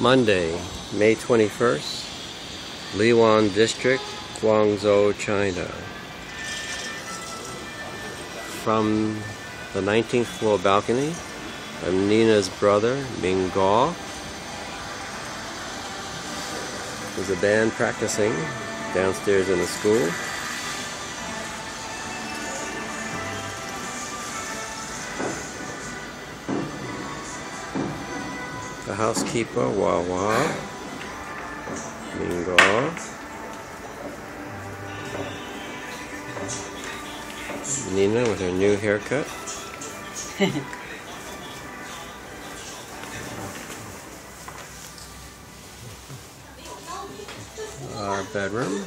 Monday, May 21st, Liwan District, Guangzhou, China. From the 19th floor balcony, I'm Nina's brother, Ming Gao. There's a band practicing downstairs in the school. Housekeeper, Wawa, Mingo. Nina with her new haircut. Our bedroom.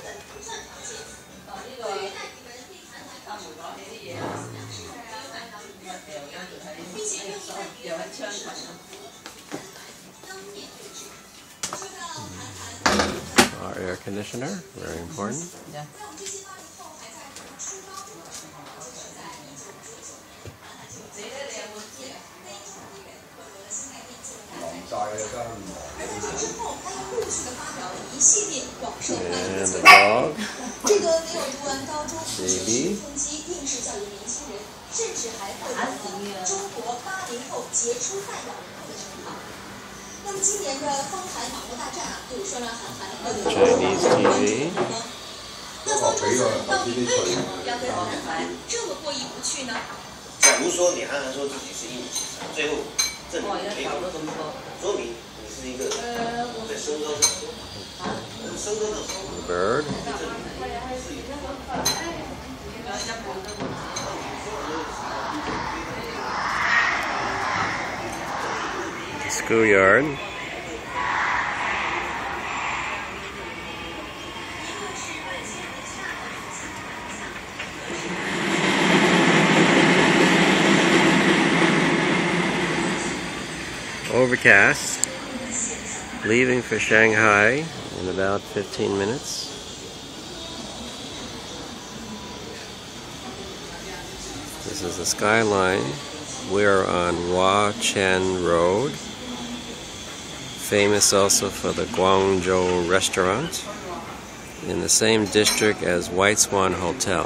air conditioner, very important. Yeah. And the dog, 这个没有读完高中，受 baby. 冲击应试教育年轻人，甚至还获得了中国八零后杰出代表人物的称号。 那么今年的风韩网络大战啊，可以说让韩寒获得了泛的关 TV 注吗？那高中生到底为什么要对韩寒这么过意不去呢？假如说你韩寒说自己是一米七三，最后证明没有搞到咁多。说明你是一个在身高上，身高上 Bird. Schoolyard. Overcast. Leaving for Shanghai in about 15 minutes. This is the skyline. We're on Hua Chen Road, famous also for the Guangzhou restaurant, in the same district as White Swan Hotel.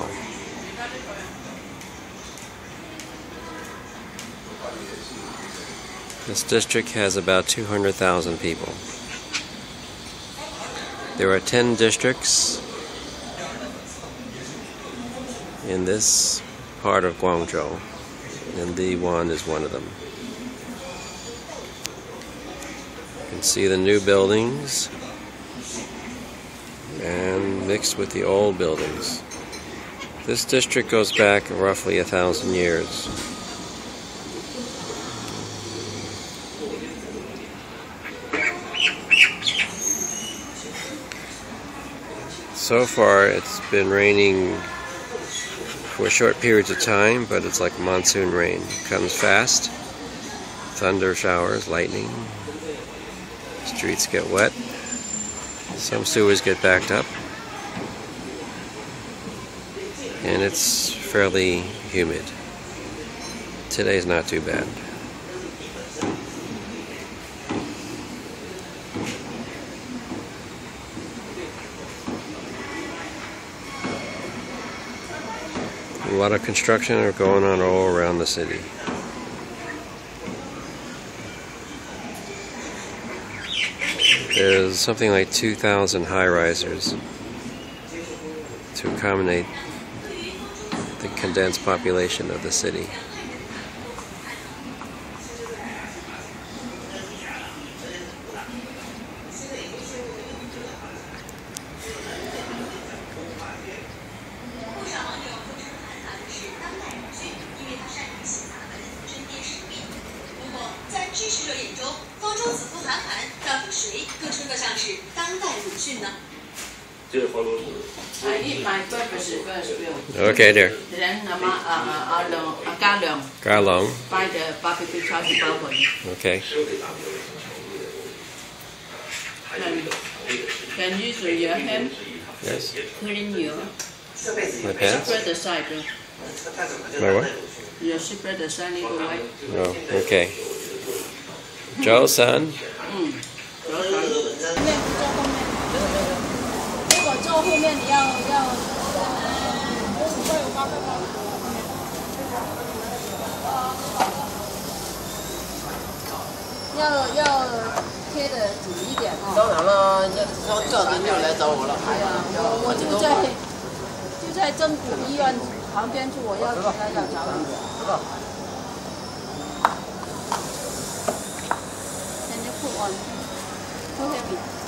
This district has about 200,000 people. There are 10 districts in this part of Guangzhou, and Liwan is one of them. Can see the new buildings and mixed with the old buildings. This district goes back roughly a thousand years. So far, it's been raining for short periods of time, but it's like monsoon rain. Comes fast, thunder showers, lightning, streets get wet, some sewers get backed up, and it's fairly humid. Today's not too bad. A lot of construction are going on all around the city. There's something like 2,000 high risers to accommodate the condensed population of the city. I eat my breakfast first, Bill. Okay, there. Then 阿妈啊啊阿亮阿家亮 Garlong. buy the barbecue sauce 包佢。 Okay. Can can you do your hand Yes. clean your My pants. spread the side, Bill. My what? Your spread the side little white. Oh, okay. Joe, son. Mm. 面坐后面，如果坐后面你要要。要要贴的紧一点哦。当然了，这这这就来找我了。哎呀，我我就在就在真普医院旁边住，我要来要找你。知道。Can you put on? so me.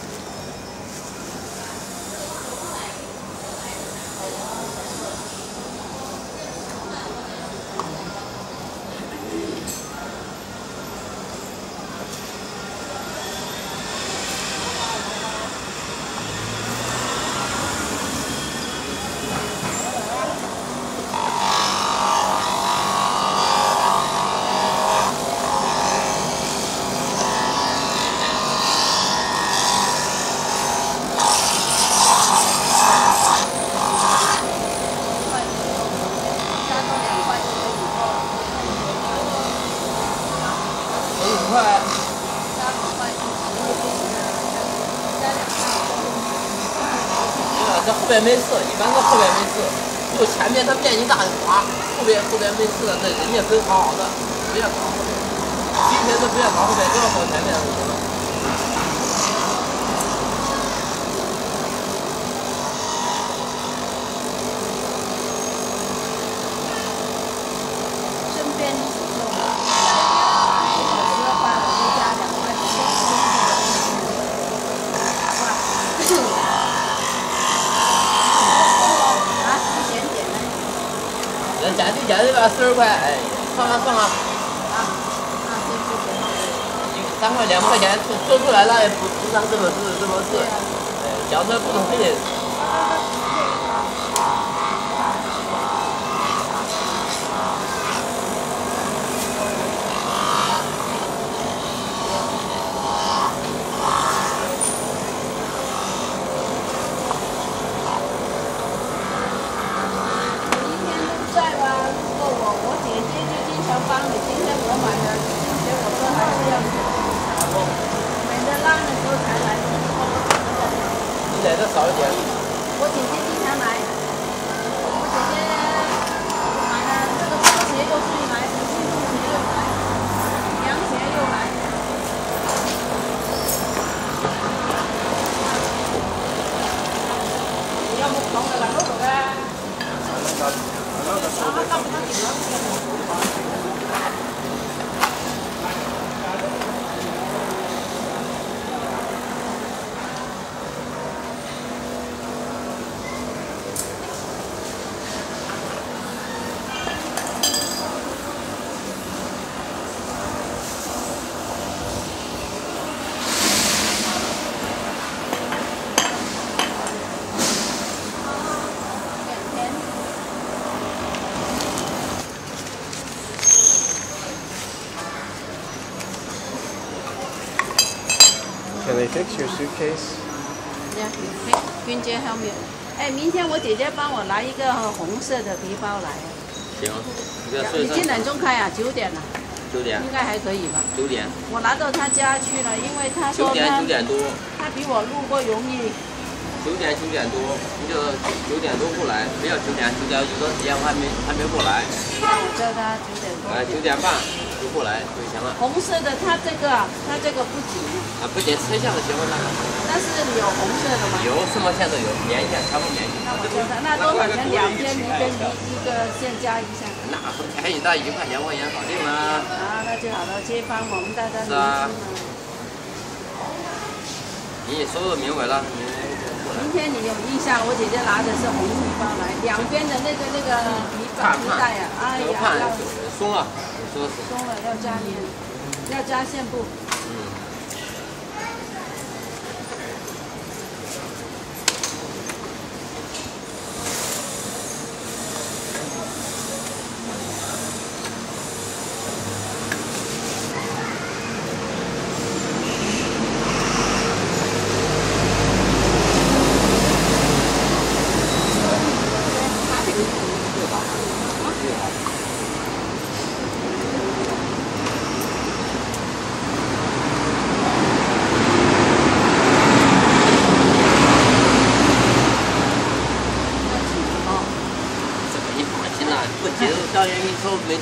加就加这个十二块，哎，算了算了。啊啊，对对对。三块两块钱做做出来了，也不不当这么事这么事，哎，交出来不同费。你来的少一点。我姐姐经常来，我姐姐买了这个拖鞋又去买，运动鞋又来，凉鞋又来。要么扛着来，走呗。那个那个那个。 Suitcase? Yeah, help me. 哎，明天我姐姐帮我拿一个红色的皮包来。行，你几点钟开啊？九点了。九点。应该还可以吧？九点。我拿到他家去了，因为他说他。九点九点多。他比我路过容易。九点九点多，你就九点多过来，不要九点，九点有段时间我还没还没过来。那我叫他九点多。哎，九点半。就过来就行了。红色的，它这个，它这个不紧。啊，不行，车线的结婚那个。但是有红色的吗？有，什么线都有，连线全部连线。那我那多少钱？两边一根一一个线加一下。那不便宜，那一块钱块钱搞定了。啊，那就好了，街坊我们大家是啊。你说的明白了。明天你有印象，我姐姐拿的是红皮包来，两边的那个那个皮皮带啊，哎呀，要松了。松了，要加棉，要加线布。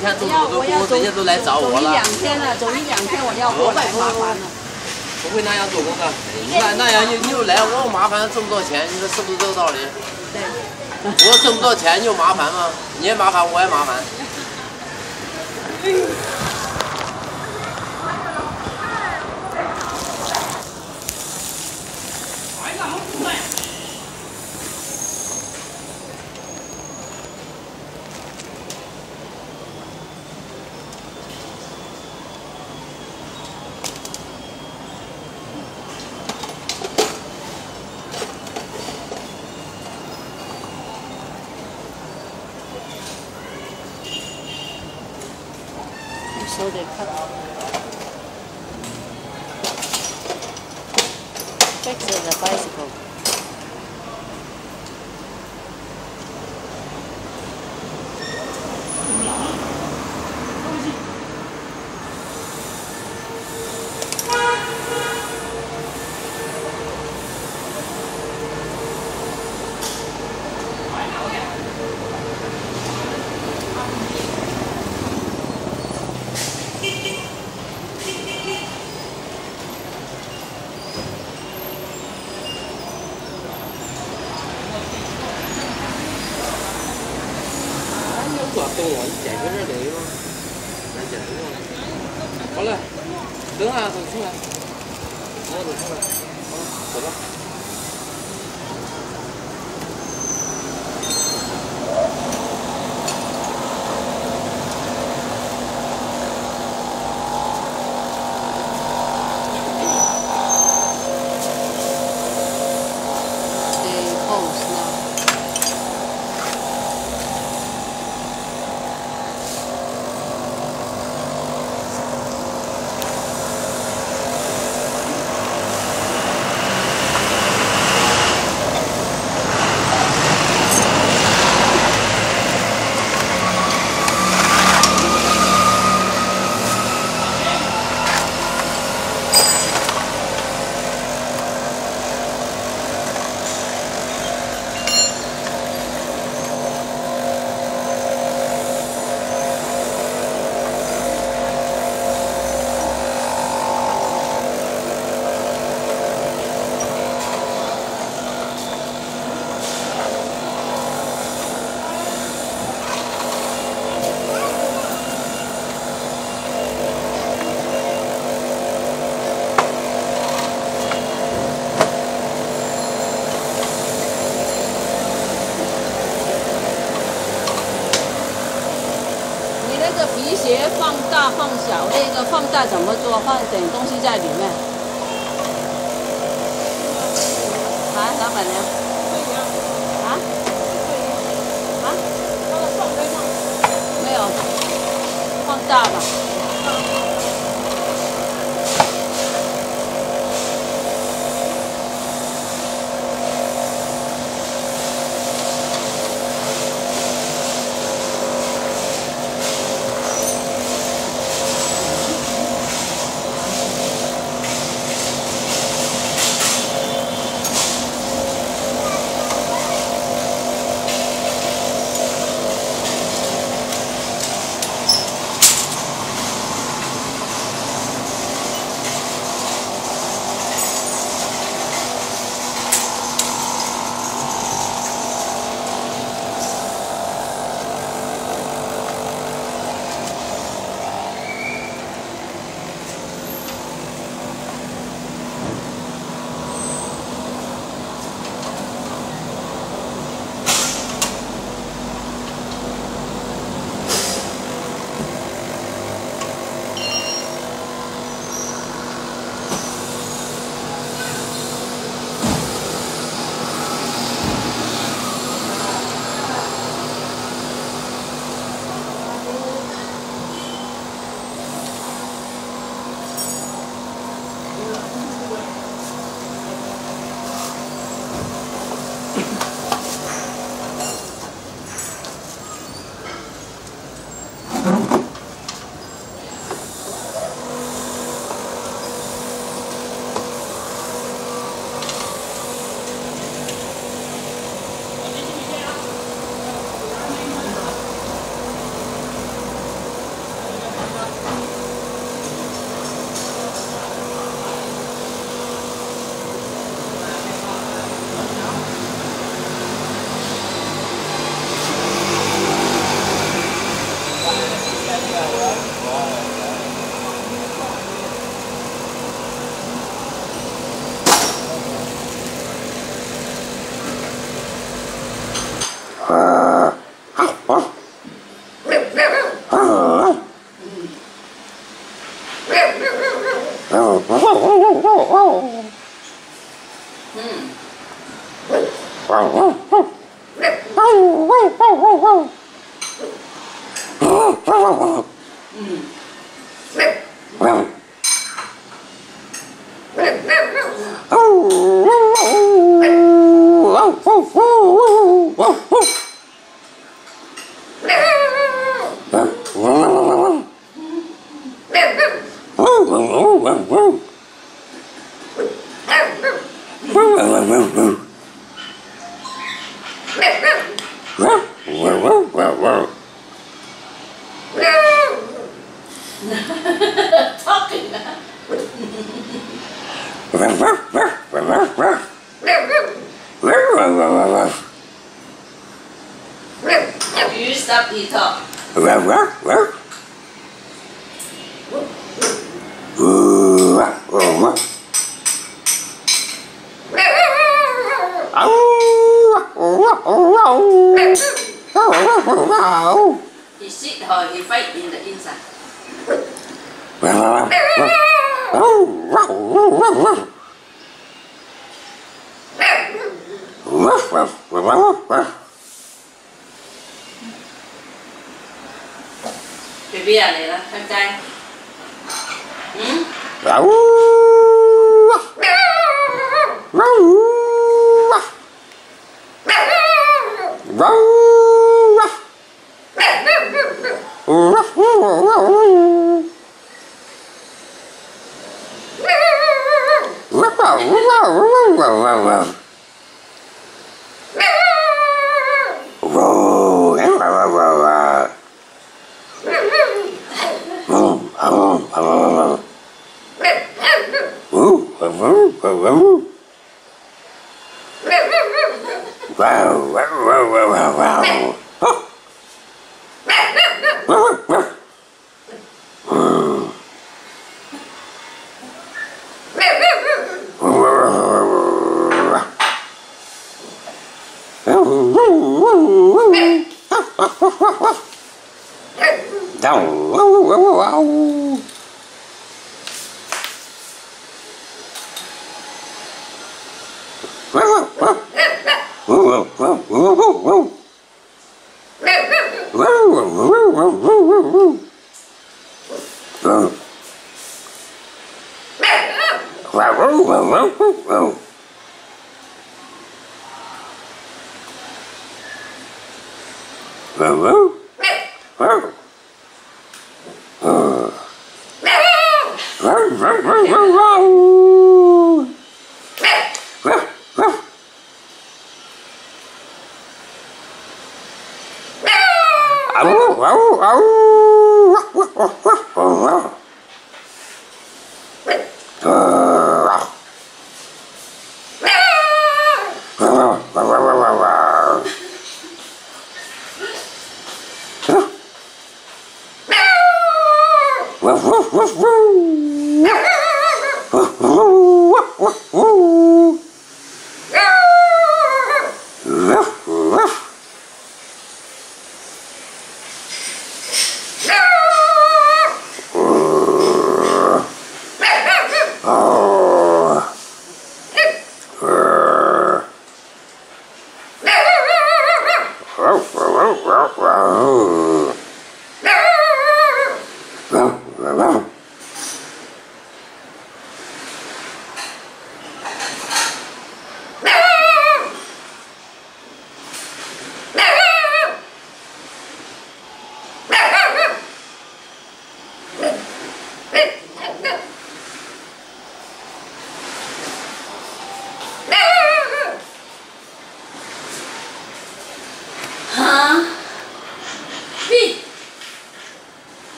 天走要这么多步，我要走人家都来找走一我了。两天了，走一两天我要过来麻烦了。不会那样做工的，那那样你你又来我麻烦挣不到钱，你说是不是这个道理？对，我挣不到钱，你有麻烦吗？你也麻烦，我也麻烦。tôi gọi chạy cái nó để luôn. Đã chạy rồi, có lên. Đứng ha tôi xuống lên đứng xuống lên. Có lên. 再怎么做？放点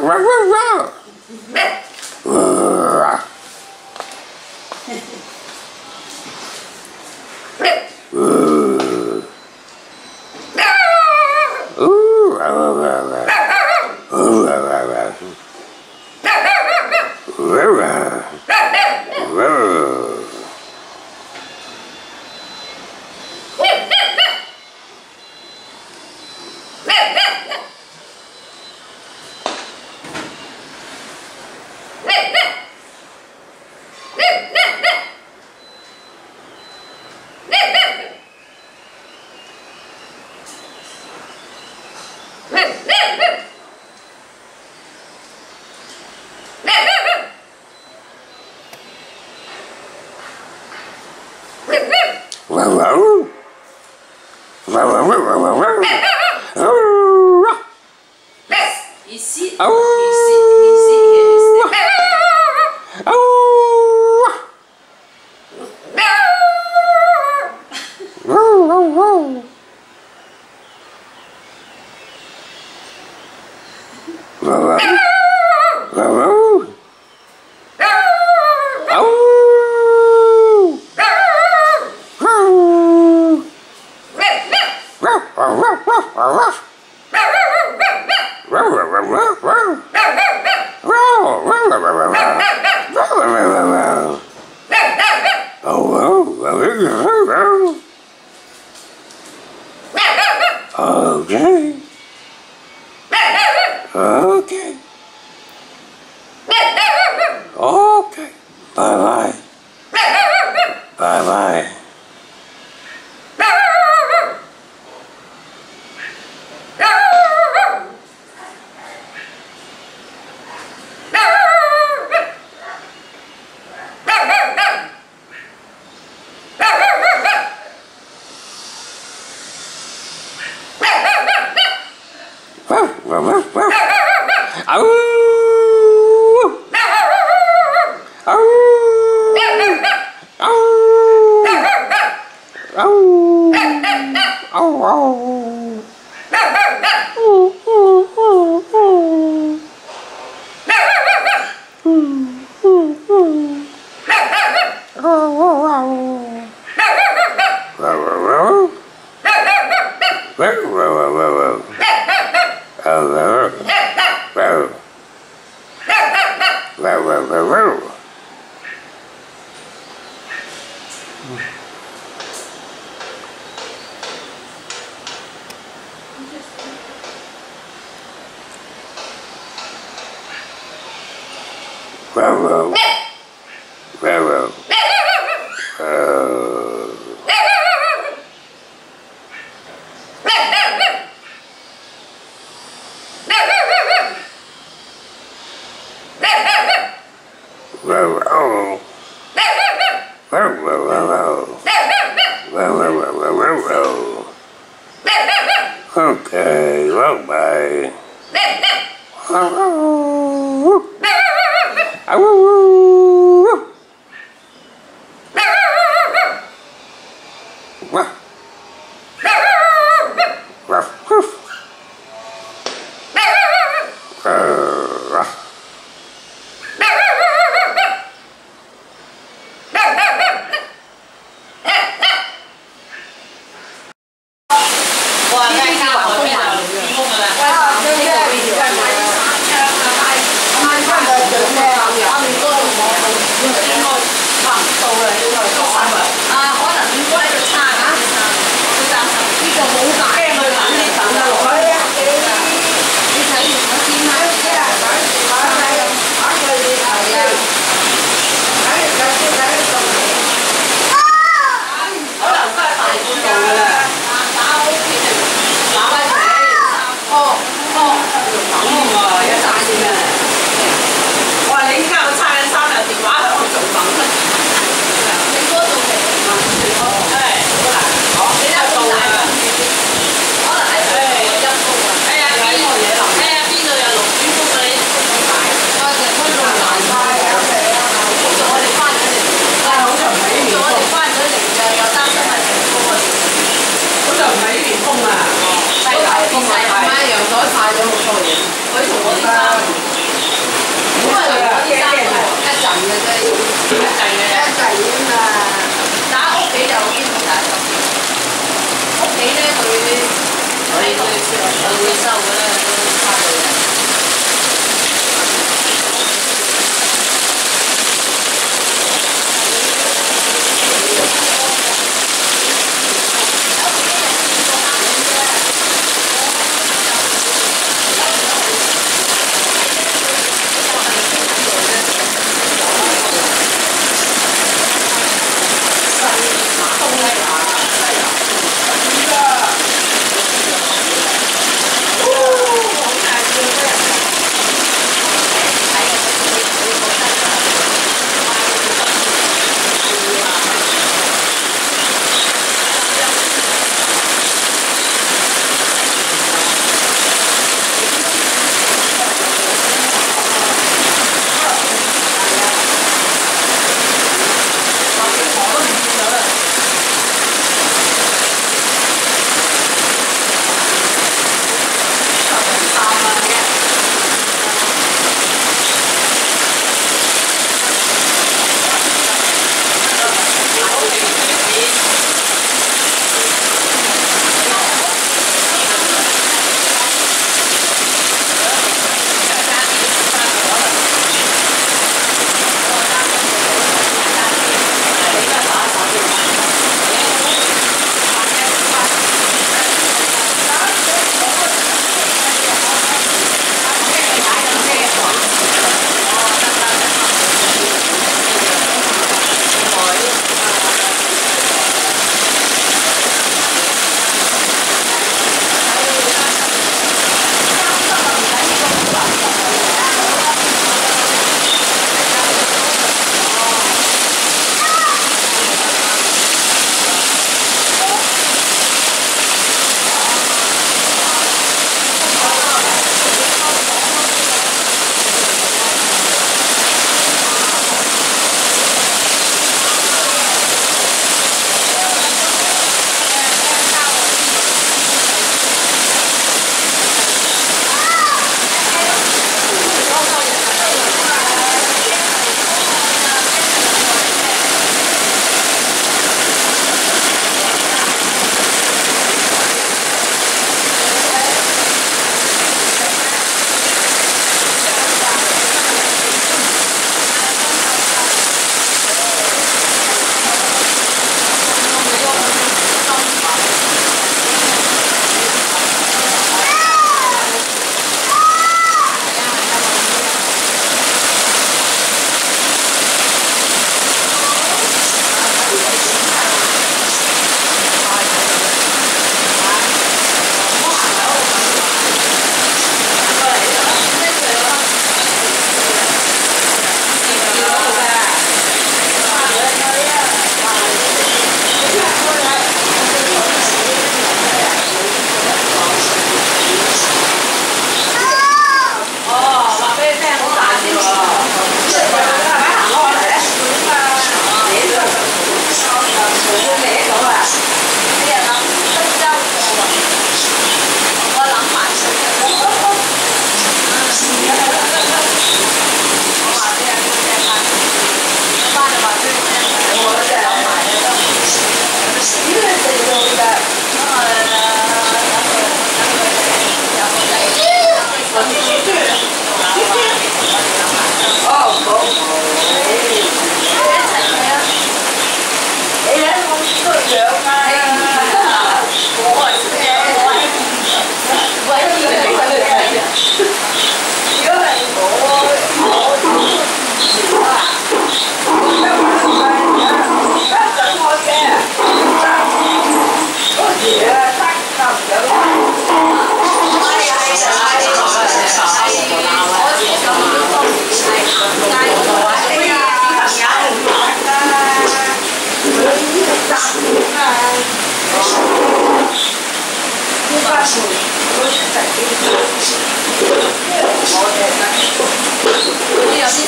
rah, rah, rah.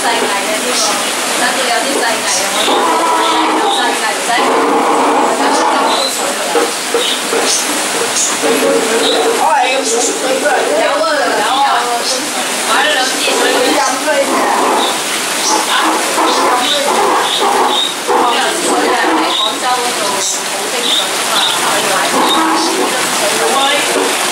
世界嘅呢個，睇到有啲世界嘅，我有世界唔使有得浸杯水㗎啦。我係要水水啊！有啊有啊，買咗兩支水。飲佢嘅，我有支水咧喺廣州嗰度冇冰水啊嘛，去買水水。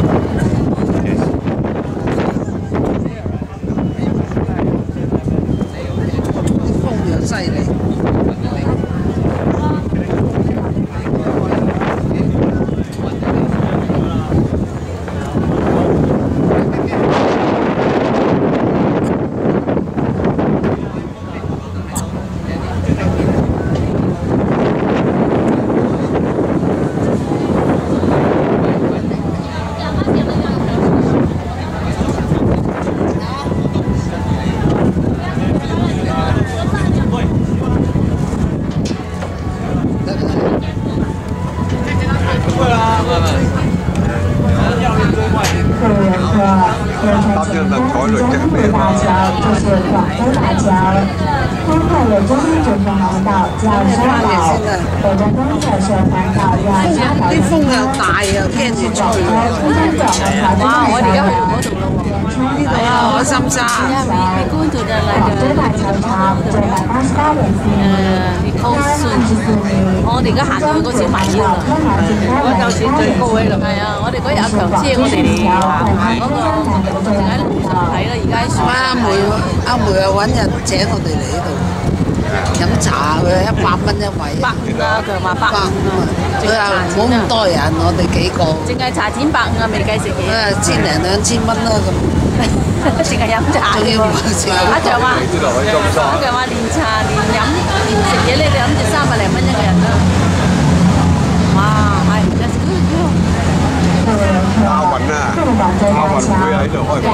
啲風又大啊，驚住吹。哇！我哋而家去到嗰度係啊，海心沙。广州大桥站九百八十八点四米，高二十四米。我哋而家行到去嗰小米啦，嗰嚿錢最高喺度。係啊！我哋嗰日阿強車我哋行行嗰個，淨喺路上睇啦，而家喺船阿梅阿梅啊，揾人請我哋嚟呢度飲茶，佢一百蚊一位。百五啊，佢話百五啊，佢話唔好咁多人，我哋幾個。淨係茶錢百五啊，未計食嘢。佢話千零兩千蚊啦咁。淨係飲茶仲要阿強話，阿強話連茶連飲連食嘢你哋諗住三百零蚊一個人啦。哇，係真係亞運啊！亞運會喺度開放。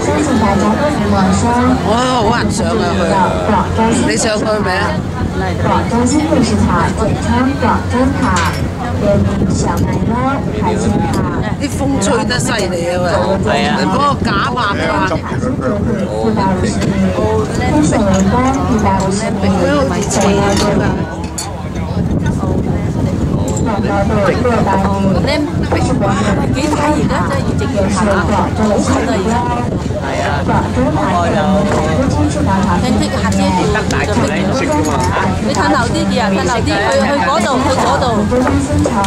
相信大家都很陌生。我好難上啊去。你上去未啊？廣州新電視塔，簡稱廣州塔，又名小南腰、海星塔。啲風吹得犀利啊喂！係啊你幫我假扮扮。四百五十米，天水圍東一百五十米，九幺六米，廣高度六百米，你是廣州幾大而家真係越整越 chỉnh đem bị ký thay gì đó cho gì chỉnh gì mà cũng không gì đó thôi đâu nên thì hạt chia thì tắt lại cho mình cái thân đầu tiên kìa thân đầu tiên hơi hơi cố đồ hơi cố đồ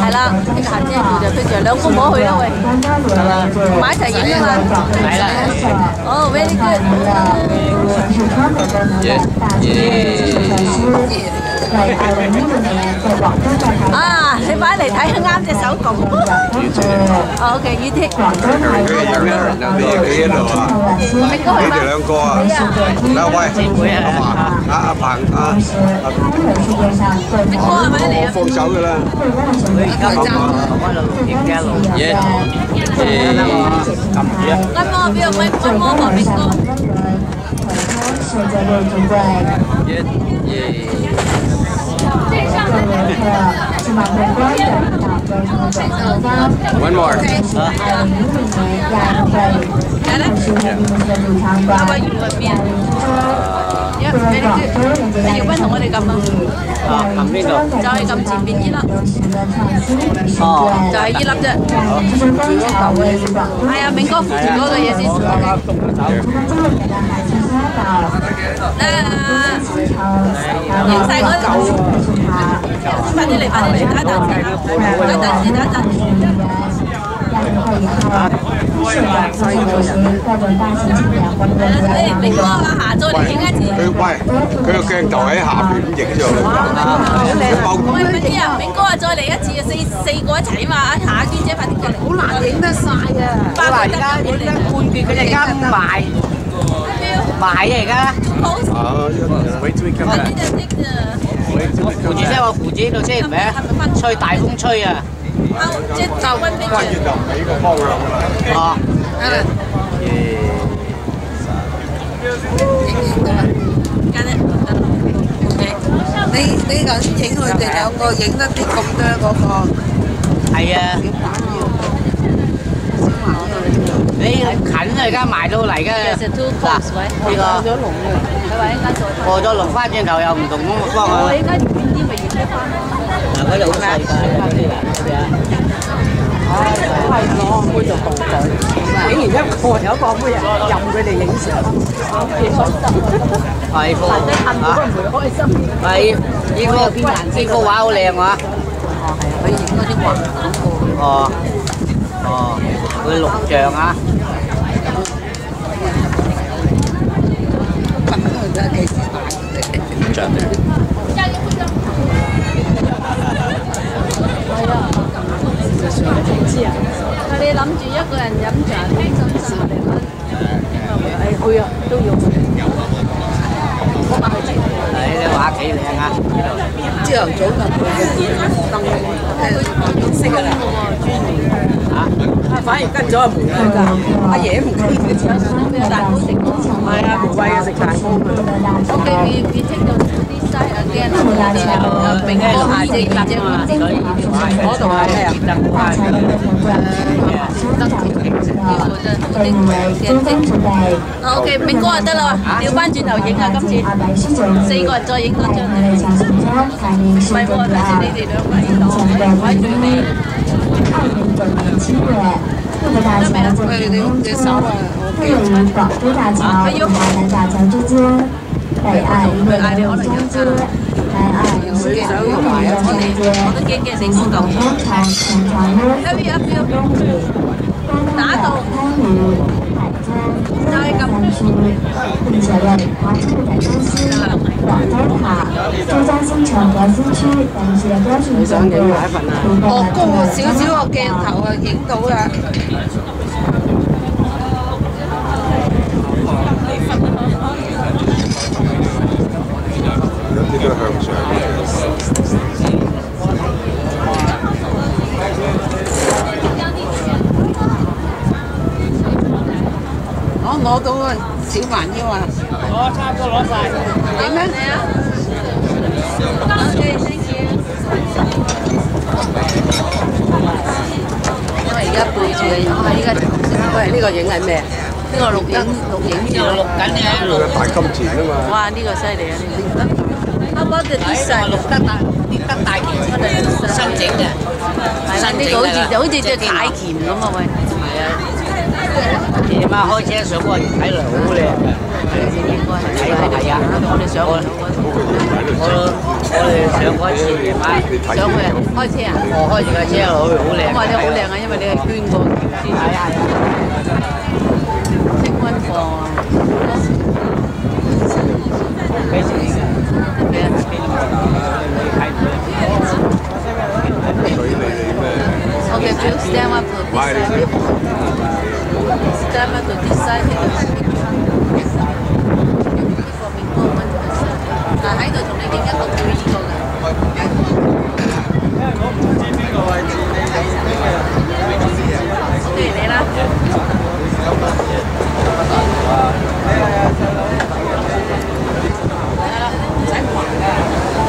hay là cái hạt chia thì bây giờ đâu có bố hơi đâu rồi máy chạy dính lên lại là oh very good yeah yeah À, thế bái này thấy hương am thì xấu cũng ờ, Ok, như thế. Mấy cô hả? Mấy cô dạ. hả? Đâu quay. À, à, bạn à, à. Mấy cô hả mấy này? Phụ xấu rồi là Yeah Con mò biểu, con. mò bỏ mấy cô Yeah, yeah One more. Thì quên không có được cầm không? Ờ, cầm riêng được Trời, cầm chị bên dưới lắm Ờ Trời, dưới lắm chứ Ai à, mình có phụ trình có rồi vậy xin Ờ, không có 啊？亞運之中的就係咁前邊呢粒有十個創新與試就係卷。呢粒啫。亞運之中工廠位於廣州。係啊，明哥扶住嗰個嘢先。除了這裡面的海星沙島。啊，影晒嗰啲快啲嚟，快啲嚟，打一陣先，打一陣先，打一陣。亚运会以後，市長出席舉行各種大型慶典活動表誒，演明哥啊，下再嚟影一次。佢喂，佢個鏡頭喺下邊咁影上嚟，喂，快啲啊！明哥啊，再嚟一次！四四個一齊啊嘛！阿夏娟姐快啲過嚟。好難影得晒啊！八個得㗎，我哋半段佢哋而家賣賣嚟㗎。好。啊，快啲就識咋。扶住先，我扶住呢度先，唔係吹大風吹啊！好，即係就温逼關鍵住。就唔係呢個方向㗎啦。哦，間咧，得啦。OK。你你咁影佢哋兩個影得啲咁多嗰個係啊，你近啊，而家埋到嚟㗎。其实 two course 位。呢个过咗龙嘅。佢话一间再。过咗龙翻转头又唔同咁嘅方我向。依家远啲咪影得翻咯。嗱，嗰度好细㗎，嗰啲啊，嗰啲啊。竟然一个有一个妹人任佢哋影相，系幅啊，开心。系呢幅呢幅画好靓啊！佢影嗰啲画哦，哦，佢录像啊！ 你谂住一個人飲茶傾心事嚟講，誒去啊都要。đấy hoa kỳ liền ha trưởng chỗ là tăng sinh là phải cần cho một người cả ai dễ một cái gì mà bay dịch hàng ok we we take those this side again. 誒，明哥下隻二隻五隻，嗰度係咩啊？大財嘅條件，對唔係中間準備。OK，明哥就得啦，調翻轉頭影啊！今次四個人再影多張。我哋長城中排名是唔係喎，第頭先你二。哋兩位今到，年我喺最尾。二零九年七月，各个大桥在平中间，位于广州大桥与海南大桥之间，北岸一个中街，南岸一个人民中间，我都驚驚死四光个嚿。通朝全长约四点五公里，东南的番禺、海滩、江南区，并且为华中路展中心、广州塔、珠江新城核心區等一些標準建築，圖片哦，高少少個鏡頭啊，影到啦。有啲都向上。我攞到啊，小蠻腰啊！我差唔多攞晒。影咩。因為而家背住嘅，我係依家喂，呢個影係咩？呢個錄影錄影呢個錄緊嘅呢個大金錢啊嘛。哇！呢個犀利啊！呢個。How about the this side？录得大，录得大钳新整嘅。系啦，呢个好似就好似只大钳咁啊！喂。系啊。夜晚开车上过去睇嚟好靓嘅，应该系睇过系啊，我哋上我我我哋上过一次夜晚，上去啊，开车啊。我开住架车去好靓。咁话你好靓啊，因为你系捐过先。系系系。积温货啊。 幾時影啊？咩啊？水你哋咩？OK, we'll stand up to this 買你 side. 先。Stand up to this side. 嗱喺度同你影一個背呢個㗎。OK，你啦。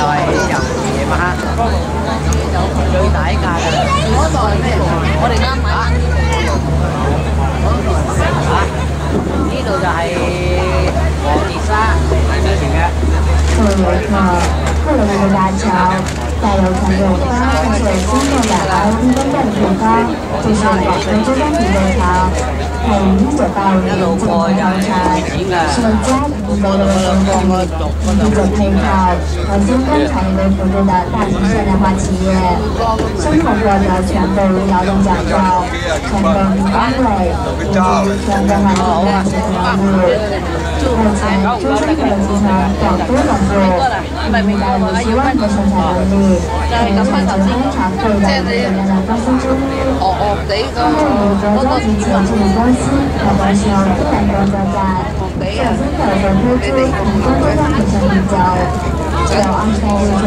又系游夜晚黑，最大架嘅。嗰度系咩？我哋啱买翻呢啊！呢度就系黄蝶沙以前嘅。作为游客，克罗路大桥在游船右方是新建的 LED 灯站的地方，就是广州珠江体育场。 配于一九八五年建成的游船，是家庭的游泳馆，一种配套和相关产业为辅助的大型现代化企业，生产获得全国无劳动奖章，成功单位以及全部环境大使荣目前，珠江体育集团广东总部已达五十万的生产能力，为全球安常最大的能源公司之一。惡惡地中国有着高级前治理公司和环球自然工作站，首先可能推出提供中央提升比较，只有二十一岁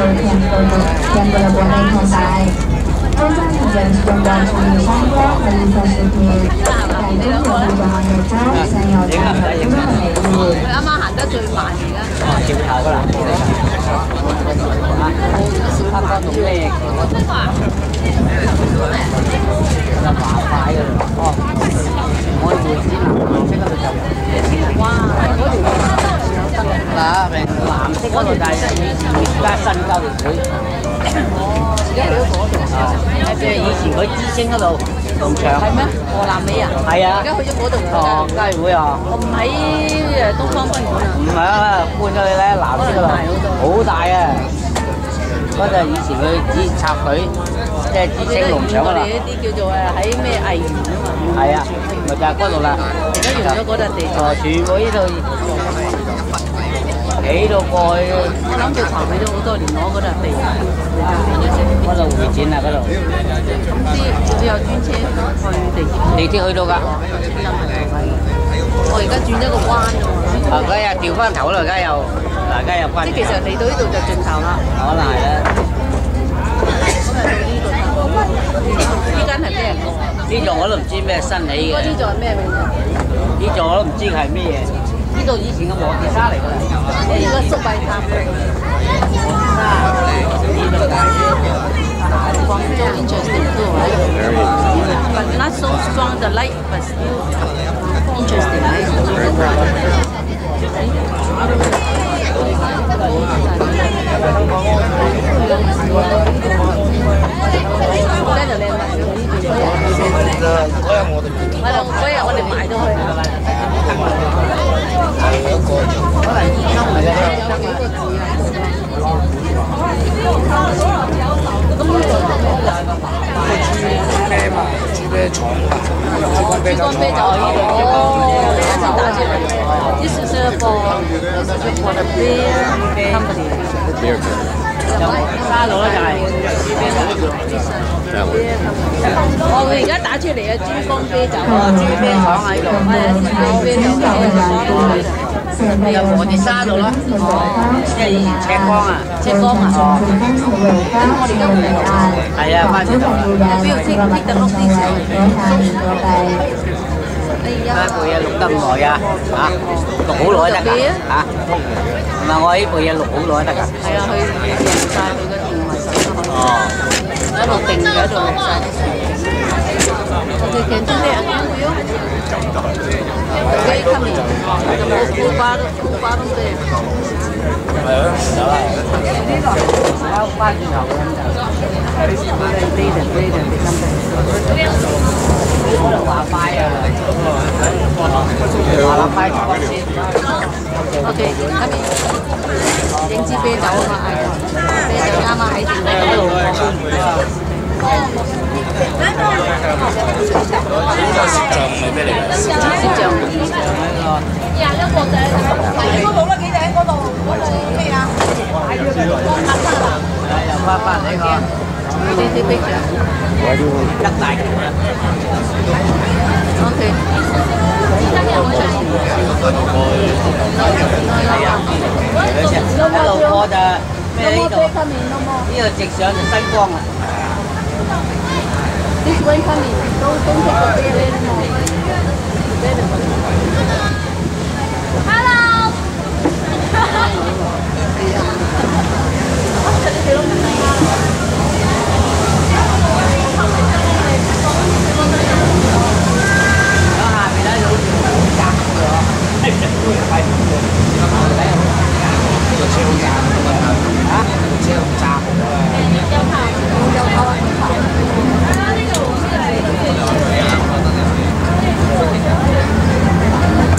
填补了填补了国内空白。中江体检是中国食品商标和绿色食品，在中国物种行业中享有大有优的美誉。佢啱啱行得最慢而家。哦，照头㗎啦。啊，拍个用咩？就麻快㗎啦。哦，我哋会展蓝色嗰度就几钱啊？哇！嗰条嗱，明蓝色嗰度就系以前而家新交易会。而家去咗嗰度。啊，即系以前佢知星嗰度 農場。係咩？河南美啊？係啊而。家去咗嗰度㗎。哦，交易會啊。我唔喺誒東方賓館啊。唔係啊，搬咗去咧藍色嗰度，好大啊！嗰陣以前佢只插隊，即係只青農場我噶啦。哋呢啲叫做誒喺咩藝園啊嘛。係啊，咪就係嗰度啦。而家用咗嗰笪地。哦，全部呢度 ấy đâu coi. Lắm được khoảng mấy đâu tôi thì nó có đạt tỷ bắt đầu thì chín là bắt đầu. Công ty giờ chuyên chế rồi tỷ tỷ thì hơi đâu cả rồi các chuyên chế của quan rồi. Ờ, Ở cái à tiểu quan thấu rồi cái nào là cái à quan chứ kỳ sở thì tới tụi tôi trình thấu đó đó là đó đi căn hẳn đẹp đi chỗ nó làm chi mẹ săn này đi chỗ mẹ. Đi chỗ làm chi hải mi đi chỗ gì chỉ có bỏ cái xa này thôi 系咩名啊？呢座我都唔知系咩嘢。呢度以前嘅黄地沙嚟㗎啦。呢个粟米塔。广州 interesting too, right? But not so strong the light, but still interesting, right? 跟住你买咗呢边嗰日，嗰日我哋嗰日我哋买咗去 系一个情况，可能依家唔系咧。系啊，你呢个字谂到都唔会谂到。系啊，你呢个唔考啦。咁我只有谂，咁呢个谂到有两个办法：佢住住咩？住咩床？住咩床？住咩袋？哦，你一齐都系借嚟用。哦，呢小小一个，呢个小。沙路咧就系。哦，佢而家打出嚟嘅珠江啤酒啊，珠啤厂喺度，系啊，珠江啤酒嘅有黄地沙度咯，即系以前赤江啊，赤江啊，哦，系啊，翻转头啦，不要剔剔得碌啲水。呢部嘢录得咁耐啊，吓，录好耐得㗎，吓， 唔係我呢部嘢錄好耐得㗎，係啊，佢贏曬佢嘅電話手。咯，哦，一路定嘅，一路贏晒啲水。Okay, can do that again for you? Okay, come in. The full bottle, full bottle there. 系啊，有啦，有翻转头咁就。 Later, later, they come back. 可能话快啊，话啦快咗先。 OK，咁影支啤酒啊嘛，系啤酒啱啱喺电 嗰度。就唔系咩嚟㗎？摄像廿一个仔，喺嗰度啦， quên thân thì tôi cũng không có bia lên một bên được Hello. Hãy subscribe cho kênh Ghiền Mì Gõ Để không bỏ lỡ những video hấp dẫn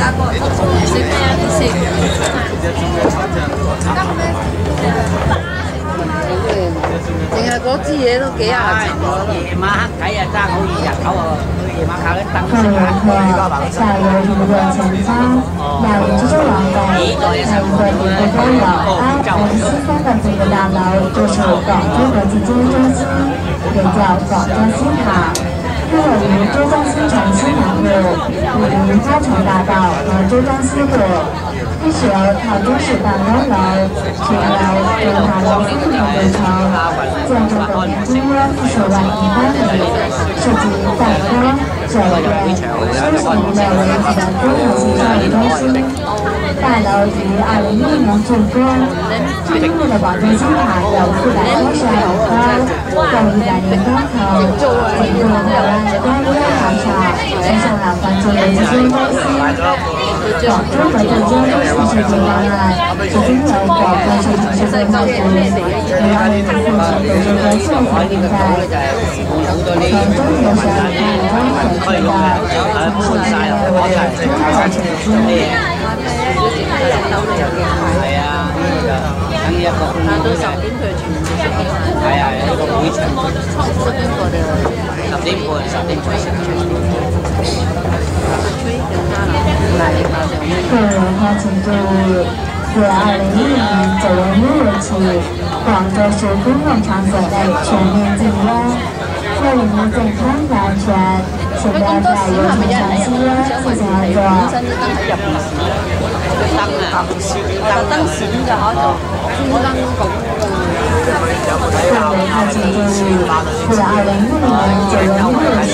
净係嗰支嘢都幾廿層喎。夜晚黑睇啊，爭好易入口啊！佢夜晚靠啲燈客飾啊。人。客下游如果前餐，要这些老板在一个一个都有。而我们新三的这个大楼就是广州国际金融中心，也叫广州新塔。它位于周庄新城西南路，位于花城大道和周庄西路。隶属于桃中市办公楼，是由中华楼四层楼层，建筑的面积约十万平方米，涉及百货、酒店、休闲娱乐为主的综合性商业中心。大楼于二零一零年竣工，今日的保证金卡有四百三十二米高，共一百零三层，进入台湾的第一大商场，登上了环球人金中心。广州国际交通设计方案是经由广州设计师工作组于二零一四年的这个设计比赛，从中国十二开中选出的从事的中国成绩。係啊，等一個啊，到十點佢全部食完。係啊，一個會場十點過的。十點半，十點半食出。个人花钱注意，自二零一零年九月一日起，广州市公共场所内全面禁烟。为人民健康和安全，请不要在游艇上吸烟，谢谢合作。燈啊，特登閃㗎嚇，專登咁个人花钱注意，自二零一零年九月一日起，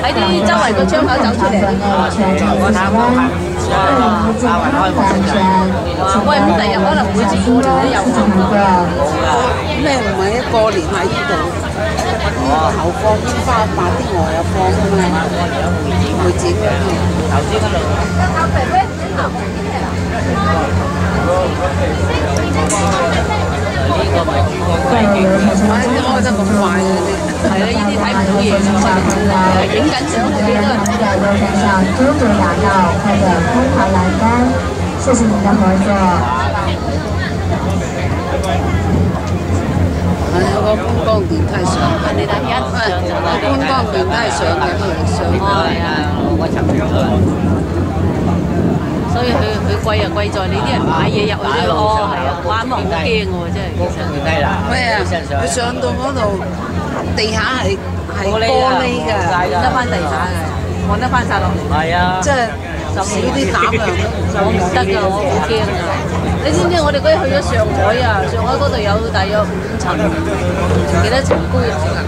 喺啲周圍個窗口走出嚟。全面禁烟。为人民健康和安全，请不要在游艇上吸烟，谢谢合作。咩唔係一過年喺呢度，頭放煙花，白天鵝又放㗎嘛，會剪嗰啲。頭先嗰度。个人花钱注意，開得咁快嘅，係啊，呢啲睇唔到嘢，影緊相嗰啲都係。在路站上周折打闹或者空调栏杆，谢谢您的合作。係有個觀光電梯上嘅，你睇一上就個觀光電梯上嘅，佢上係啊，我尋日出嚟。所以佢佢貴啊貴在你啲人買嘢入去都哦係啊，哇咁啊好驚喎真係。高電梯啦，咩啊？佢上到嗰度，地下係係玻璃嘅，揾得翻地下嘅，揾得翻晒落嚟。係啊，即係少啲膽量。我唔得㗎，我好驚㗎。你知唔知我哋嗰日去咗上海啊？上海嗰度有大約五層幾多層高，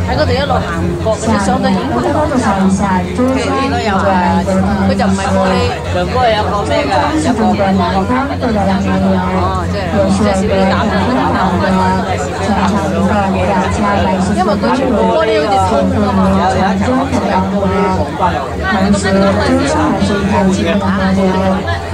喺嗰度一路行唔覺，你上到已經多多少一下中山都有佢就唔係玻璃。上高有個咩㗎？是中国南方对的两年游，也是对南方的全场一个两千二百四十公里，进入长江口港口。同时，中山还是一条基本的河流，它的人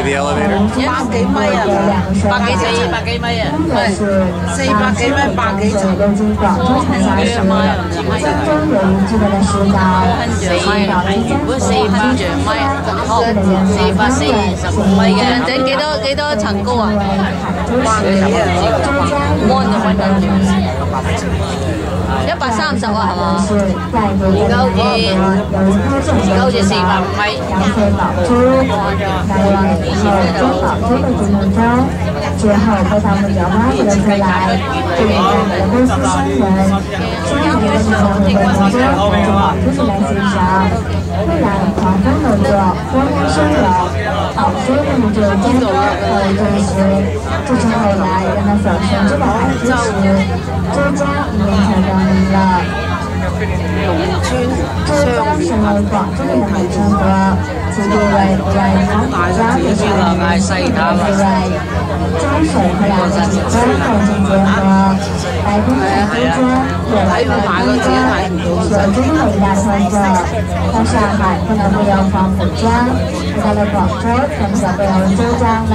但是由新疆、北疆、中山、幾多層啊？幾多層？See the elevator? 百幾米啊，百幾四百幾米啊？分别是四百幾米百幾層。流经广州长沙市，当中有一支的石膏，是导致江如果四百丈米，好四百四十米嘅，整幾多幾多層高啊？啊，珠江安就揾緊住，一百三十啊，係嘛？是在国的南方有一百苗，米。杨水宝珠，来往以后将宝珠的节目中，之后被他们聊挖掘了出来，这也让我的公司新闻，新闻的时候会和其中宝珠是来欣赏。未来狂风猛作，光阴生流，好说不如这真的和真实。这是后来人们所熟知的海之石，珠江已变成证明了。珠江成为广州的人民生活，其地位不亚于长江的水地位。江水和两个景观构建结合，白宫海珠江有海珠江是中国一大特色。在上海不能不用黄浦江，到了广州更是不用珠江了。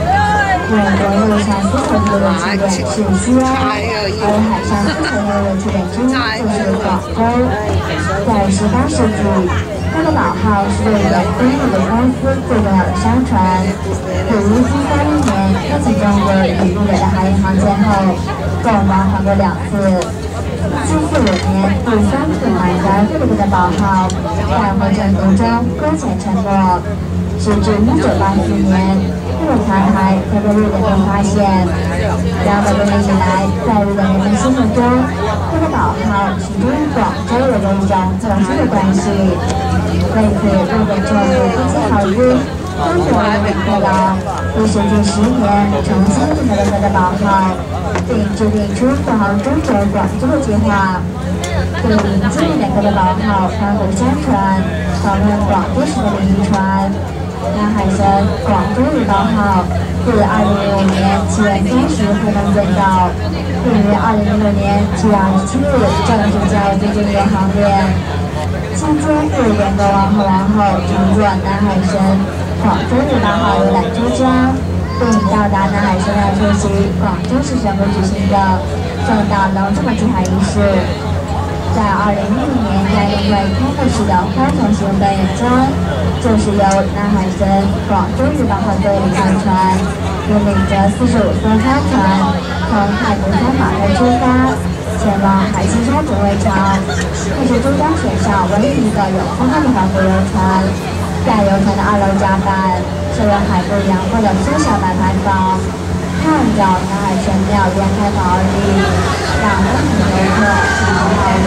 誒，求其影相啊！睇睇半。美国路上丝绸之路期间，是西安，而海上最有人气的之一就是广州。在十八世纪，它的老号是对远东的公司。最重要的商船。自一七三一年开启中国与日本的海运航线后，共往返过两次。一七四五年，第三次买着菲律宾的宝号在回程途中搁浅沉没，直至一九八四年，日本残骸才被日本人发现。两百多年以来，在日本人们心目中，这个宝号始终与广州有着一种特殊的关系。为此，日本政府不计考虑，中国人民克劳于时近十年重新定了这个宝号。并制定出富豪中国广州的计划，对迎接两个的宝号发回宣传，访问广州市的名船。南海神广州日报号自二零零五年七月三十日开通建造，并于二零零六年七月二十七日正式加入中国行列。期间，日本国王和王后乘坐南海神广州日报号游览珠江。并到达南海神庙出席广州市宣布举行的盛大隆重的祭海仪式。在二零一零年亚运会开幕式的欢送型表演中，就是由南海神广州日报号队领船，引领着四十五艘帆船从太平山码头出发，前往海心沙主会场，这是珠江水上唯一一个有风帆的帆布游船。在游船的二楼甲板。设有海陆洋过的缩小版牌坊，看着南海神庙沿开放而立，让观景游客享受好日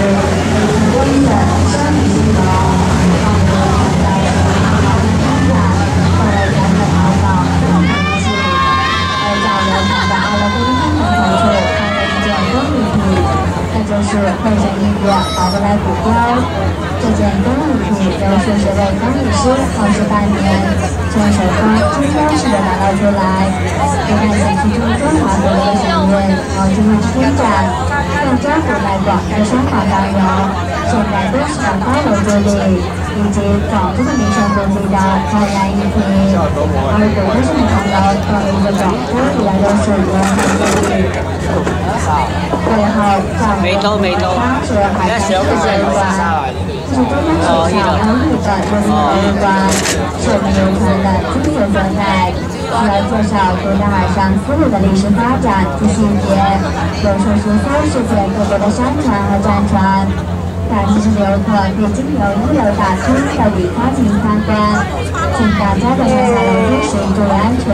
非常温暖山林景观。就是会声音乐宝格莱古标。这件工艺品由数十位工艺师耗时半年，从手工精雕细的打造出来，不但显示出中华民族的神韵和精致天展，更将古代广州商贸繁荣、现代都市的高楼林立，以及广州的名胜古迹的焕然一新。而古都市的唐楼更与这广州历来都是人文地理。最后，让我们踏实海南世界观。是中央水下和日本人民博物馆，是我们游船的精髓所在。除了介绍古代海上丝路的历史发展及细节，有说出三世界各国的商船和战船。感兴趣的游客可以经由一楼大厅到底舱进行参观，请大家在下楼梯时注意安全。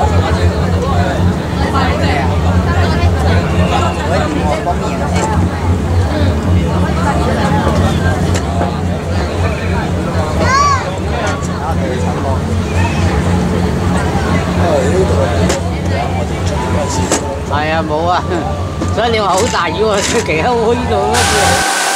係啊，冇啊，所以你話好大雨喎，佢企喺我呢度嗰時。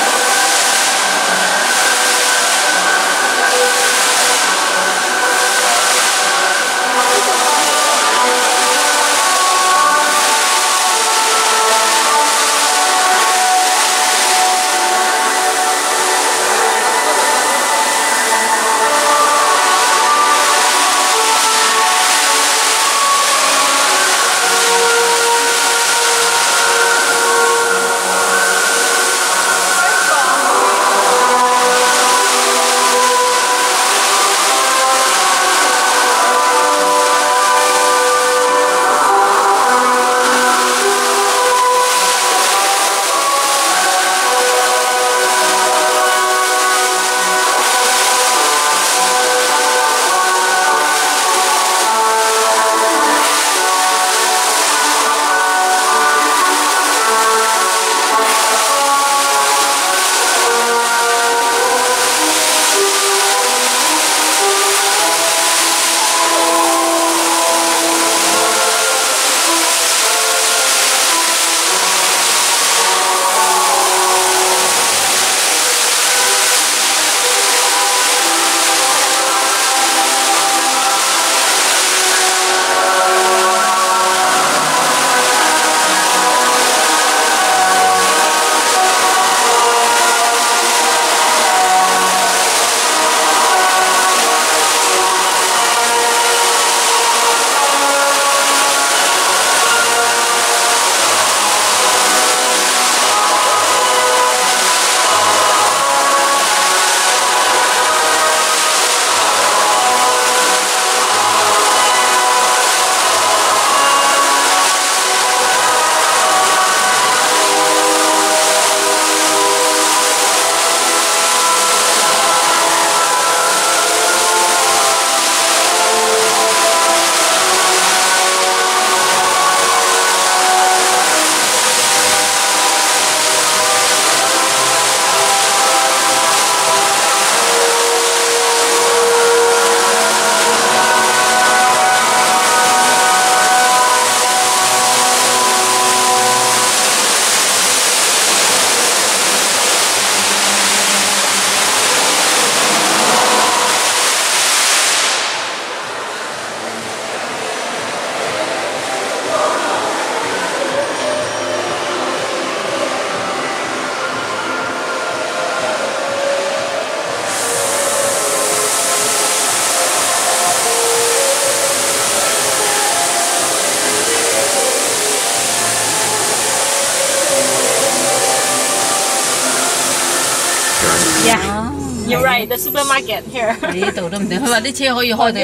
the supermarket here. 呢度都唔定，佢话啲车可以开到去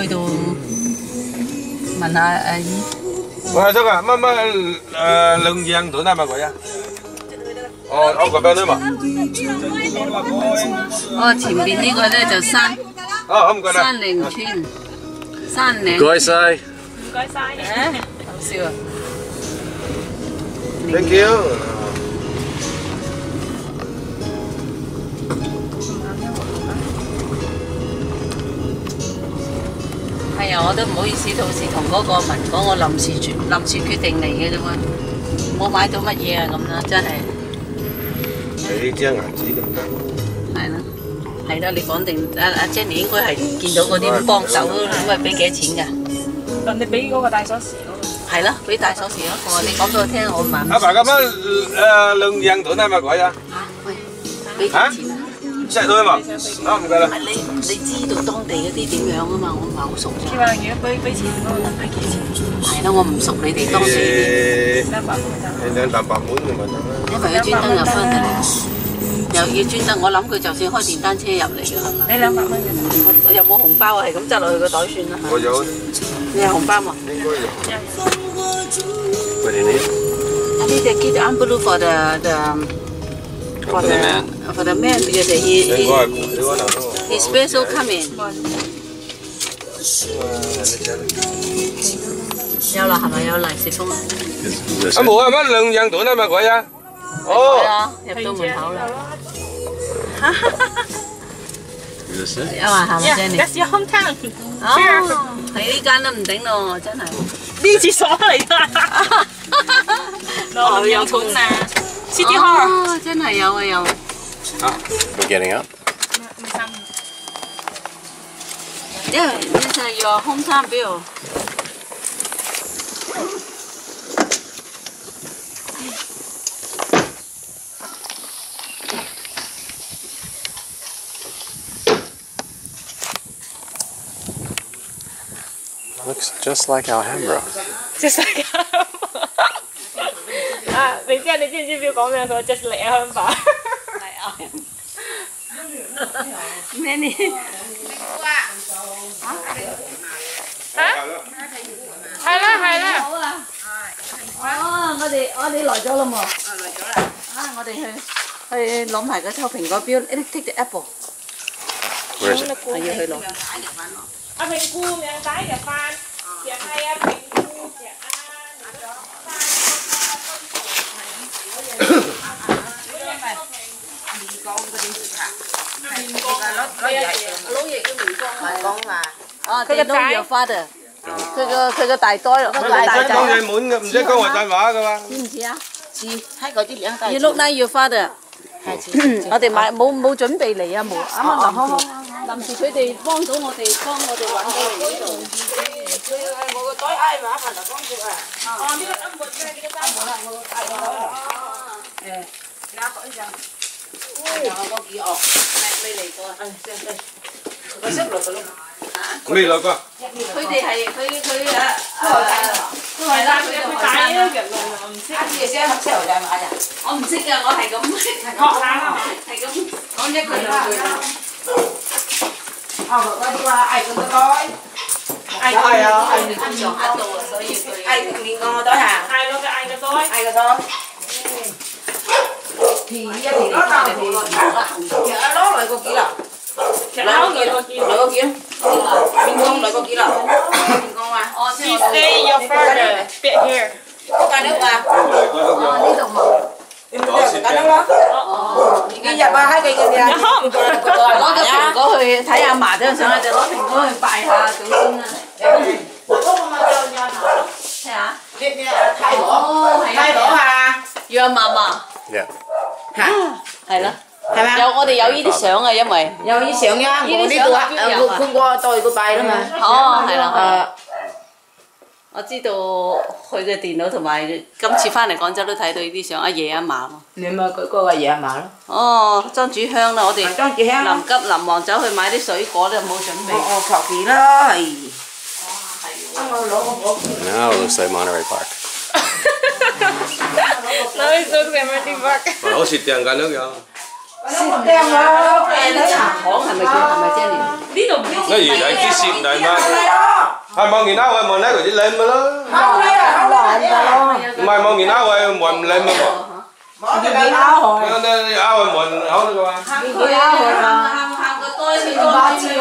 去到问下阿姨。喂，叔啊，乜乜诶两样短系咪佢啊？哦，我嗰边都嘛。哦，前边呢个咧就山哦，唔该啦。山岭村，山岭。唔该晒。唔该晒。好笑啊！ Thank you。 我都唔好意思，到時同嗰個文講我臨時決臨時決定嚟嘅啫嘛，冇買到乜嘢啊咁啦，真係你張銀紙咁緊。係啦，係啦，你講定阿阿 Jenny 應該係見到嗰啲幫手，咁咪俾幾錢㗎？人哋俾嗰個大鎖匙嗰個。係啦，俾大鎖匙咯。我話你講俾我聽，我慢阿爸咁樣誒兩樣短係咪鬼啊？喂，俾幾錢啊？石到啊嘛？啊唔該啦。你你知道當地嗰啲點樣啊嘛？我唔係好熟啫。佢話如果俾俾錢嗰個俾幾錢？係啦，我唔熟你哋當地啲。兩百蚊就。兩大百蚊咁咪得啦。因為佢專登入翻嚟，又要專登。我諗佢就算開電單車入嚟㗎，係咪？你兩百蚊嘅。我有冇紅包啊？係咁執落去個袋算啦。我有。你有紅包嘛？應該有。What do you need? I need to get the envelope for the the for, for the, the man. For the man, because he, he, he special coming. Yêu là hả có rồi, là sẽ không. Anh bố em bắt lần dân tuổi này mà gọi ra. Ồ. Nhập tôi mình hậu rồi. Yes, yes. Yeah, that's your hometown. Ờ. Oh, sure. Thấy đi gan nó mình đánh rồi, chắc này. Đi chỉ số này thôi. Nó không nhận thủng nè. City Hall. oh, Hall. Oh, We're getting up. Yeah, this is your hometown bill. Looks just like Alhambra. Just like Alhambra. 你知啊？你知唔知表讲咩？佢话 just like 香港。系啊。咩呢？系啦系啦。好啊。哦，我哋我哋来咗啦嘛。啊，来咗啦。啊，我哋去去攞埋个抽苹果标，take take the apple。 Where is it? 系要去攞。阿平姑有带入饭，食系阿平 哦，佢个仔。your father。佢个佢个大袋，佢个大讲嘢仔。满嘅，唔识讲华山话嘅嘛。似唔似啊？似，喺嗰啲两大 You look like your father。系似。我哋买冇冇准备嚟啊冇，啱啱临时临时佢哋帮到我哋帮我哋揾到嚟呢度。我个袋挨麻烦就讲住啊。哦，呢个啱冇嘅，呢个啱冇啦，我带咗。诶，拿个一张。 有个几哦，未嚟过啊？我识落个咯。未来过。佢哋系佢佢诶诶，都系啦，佢佢带呢个我唔识。啱嘅先合适就买呀。我唔识㗎，我系咁学下啦。系咁讲一句两句啦。哦，嗰啲话嗌咁多袋。嗌系啊，佢哋通常呃到啊，所以佢嗌面个袋吓。嗌咗个嗌个袋。嗌个袋。 thì giờ thì nó nào thì chả nó lại có kỹ lắm chả nó kỹ lắm lại có kỹ lắm mình không lại có kỹ lắm mình không à she stay your father bit here. Ờ. Có cả nước à đi đồng mà đi nhập ba hai cây kia kìa có hơi thấy ăn mà thế sao lại nó thành có hơi bài hà tự nhiên hả? Thay bỏ. Thay bỏ hà. Giờ mà mà 苹果去拜下祖先啦。嗰个咪就系睇下。你你太婆，哦，系太婆啊。啊！让嫲嫲 Yeah. 吓，系啦。系咪？有我哋有呢啲相啊，因为有啲相呀，我呢度啊，诶我佢我代佢拜啦嘛。哦系啦，诶。我知道佢嘅电脑同埋今次翻嚟广州都睇到呢啲相，阿爷阿嫲喎。你咪嗰嗰个爷阿嫲咯。哦，装煮香啦，我哋装住香。临急临忙走去买啲水果都冇准备。我我求其啦，系。我攞个果。 Now it looks like Monterey Park. Now it looks like Martin Park. 好蚀订紧都有。 靓咯，诶，茶行系咪叫系咪啫？呢度那而家啲摄嚟嘛，系望见那位望那个啲靓咪咯，唔系望见那位望唔靓咪喎。你俾啱佢，那那阿位望好那个嘛。你俾啱佢啦。行行个多先呢个八字咯，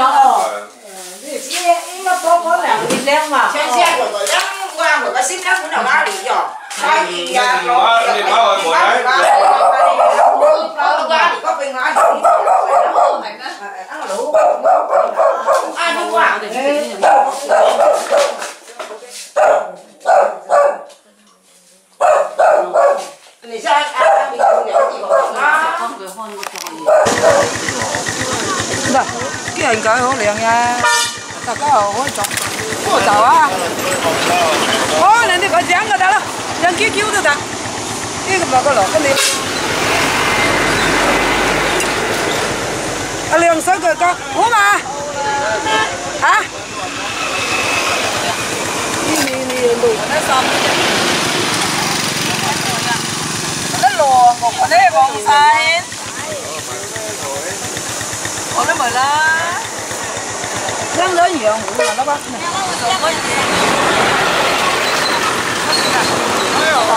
应该多嗰两年靓嘛。先先我个 两我我个新疆本到哪里咗？哪里呀？你妈你妈位望咧？có bên ngoài thì ai đi qua你现在看比较了解我啊。嗱，啲人解好靓呀，大家又可以做，我 啦，人 QQ 都得，呢个咪个罗跟你。阿亮手佢讲好嘛？吓？你你你路那上。nó lùa một cái đấy bông sai còn nó mời là nó lớn nhiều ngủ là nó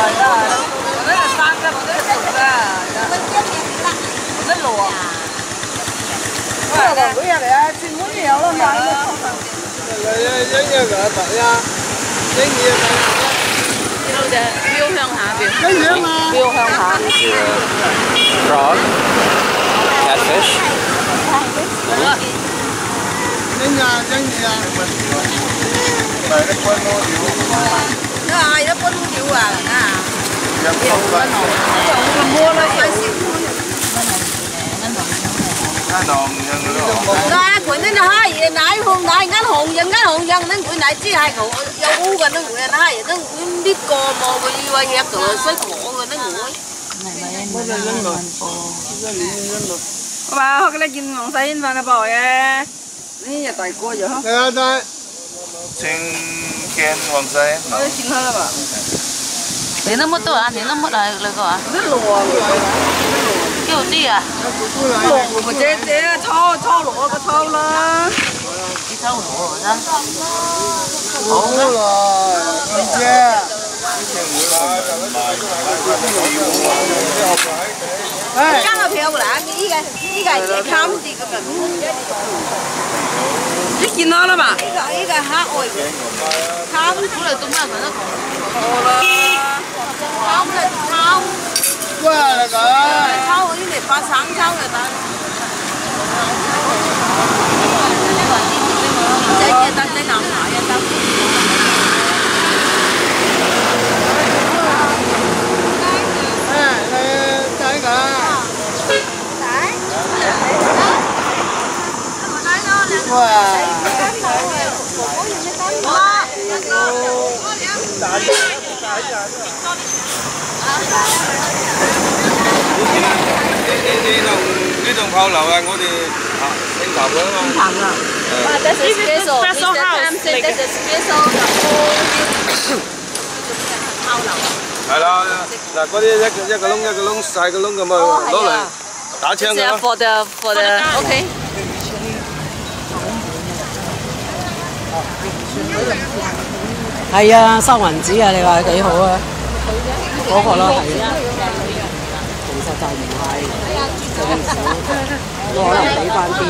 rồi là sang cái sụp ra nó cái này là chuyên muốn nhiều lắm mà giống như gỡ tỏi ra cái gì Biêu hương hả? Biêu hương catfish. 那ai đó có đủ à à mua nó phải xịn Ra quỷ nó hai vậy nãy hôm nay ngắn hồn dân ngắn hồn dân nó quỷ nãy chỉ hai cậu dâu u gần nó quỷ nó hai nó quỷ biết co mò quỷ qua nhà cửa xoay cổ rồi nó ngủ bà họ cái này chín ngon say in vào nó bỏ à này nhà tài cô vậy hả? Dạ dạ. Trên kén hoàng say. Nó chín hơn bà. Thì nó mấtตัว 你那么多啊？你那么来那个啊？是螺，有地啊？螺不姐姐，炒炒螺个炒了。你炒螺了？炒了，姐姐。哎，上个票不来，你个你个也看不这个个。你见到了吧？一个一个还爱，看不出来都没有那个。không là không quá là cái thâu cái để phá sáng thâu người ta chơi chơi ta chơi nào hỏi anh đâu Hãy subscribe Để không bỏ lỡ những ta Trái cả. Cái đồng phao lẩu là ngồi đi lên thảo nữa mà. Ah, that's espresso. Espresso house. That's espresso.系啦，嗱嗰啲一个一个窿一个窿细个窿咁啊，攞嚟打枪佢 Yeah, 咯。 for the for the okay. 系啊，收银纸啊，你话几好啊？嗰个咯，系啊。其实就唔系，就咁少，可能俾翻啲。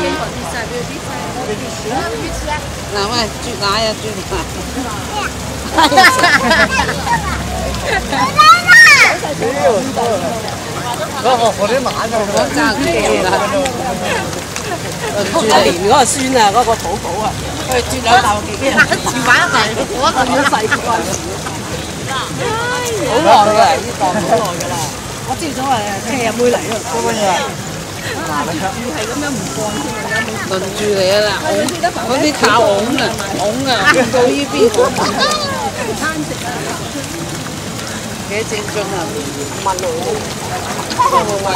嗱喂，啜奶啊，啜奶。我争几啦。 一年嗰个孙啊，嗰个宝宝啊，佢啜两啖几几住埋一齐，我一阵细个嗰阵时，好耐㗎，呢档好耐㗎啦。我朝早啊，听日妹嚟啊，嗰个嘢。轮住嚟啊啦，拱嗰啲靠拱啊，拱啊，到呢边拱。几正宗啊！问我，我会喂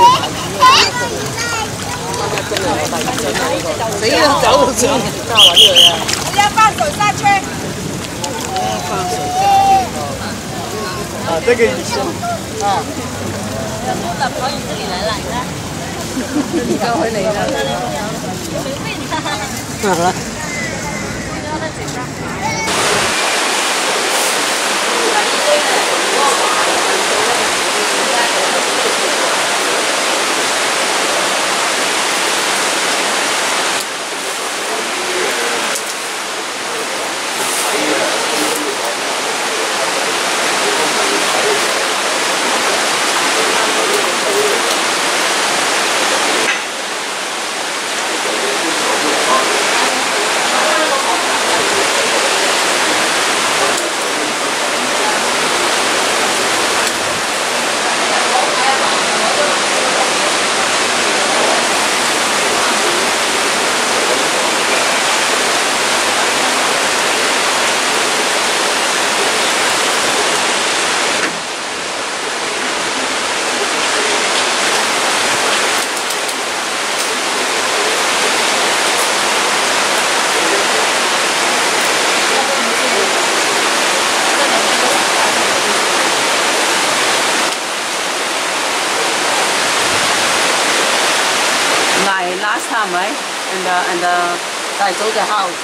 死啦，走咗上家揾佢啊！我要放水下去。放水下去。啊，这个意思啊。不能可以自己来来啦。 而家佢嚟啦。好啦。Like last time, right? And the and the 带 to the house.